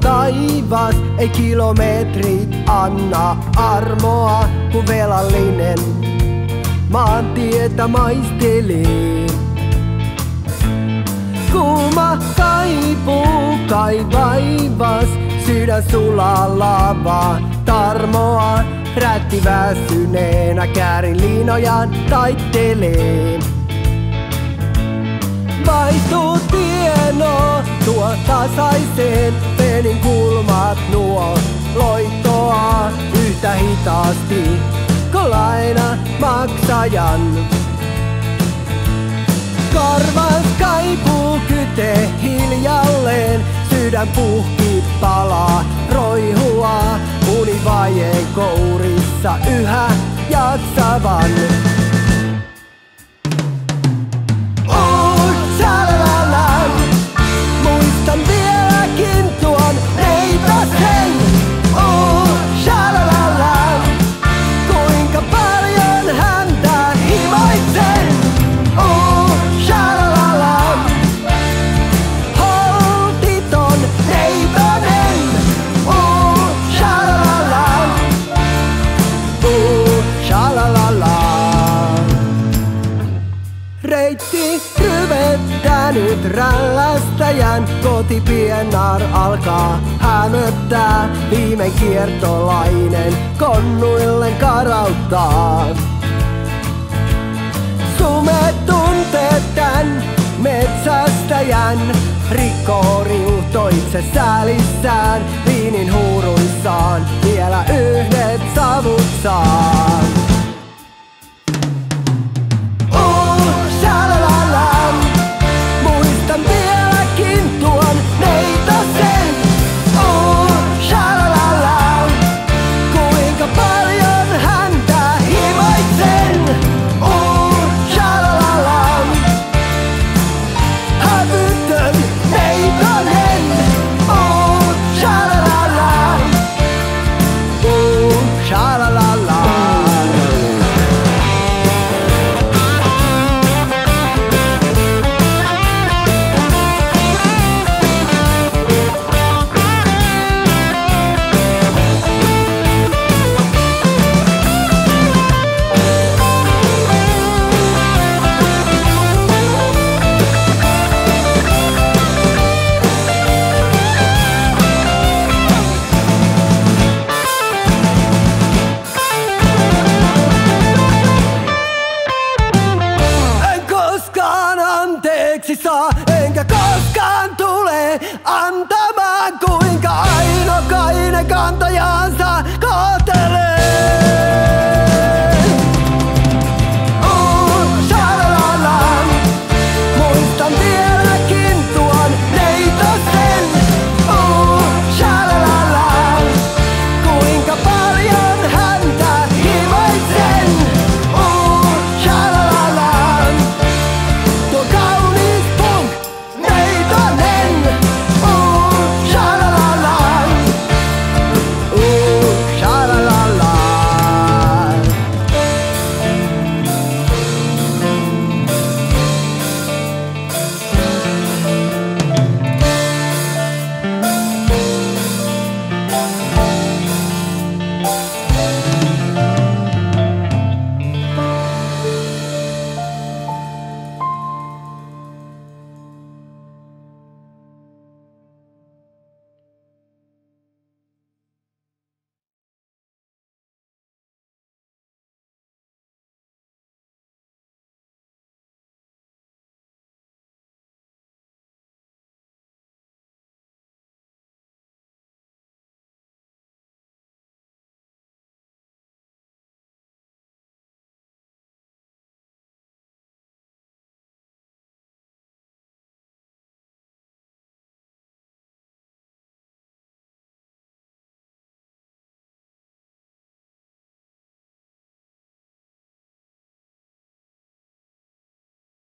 Taivas ei kilometrit anna armoa, kun velallinen maantietä maistelee. Kuuma kaipuu kai vaivas, sydän sulaa lavaa tarmoa. Rätti väsyneenä käärin liinojaan taittelee. Vaihtuu tieno tuo tasaiseen hitaasti kuin laina maksajan. Karvas kaipuu kyte hiljalleen, sydän puhki palaa Reitti ryvettä nyt rällästäjän Koti pienar alkaa hämöttää Viime kiertolainen konnuille karauttaa. Sume tunteet tän metsästäjän Rikkoo riutoitse säälissään Viinin huuruissaan vielä yhdet savut koskaan tule antamaan, kuinka ainokainen kantajansa kohtaa.